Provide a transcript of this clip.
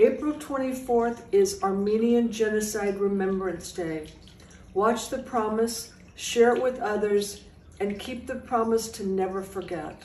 April 24th is Armenian Genocide Remembrance Day. Watch the promise, share it with others, and keep the promise to never forget.